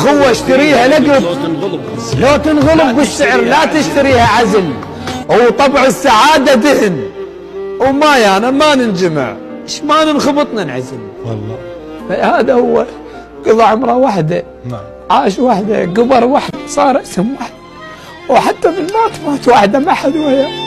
الخوة اشتريها لقب لو تنغلب. بالسعر لا تشتريها. عزل. وطبع السعادة دهن. وما يانا ما ننجمع. إيش ما ننخبط ننعزل والله. فهذا هو قضى عمره وحده نعم. عاش وحده قبر وحده صار اسم وحده وحتى بالموت مات وحده ما حد وياه.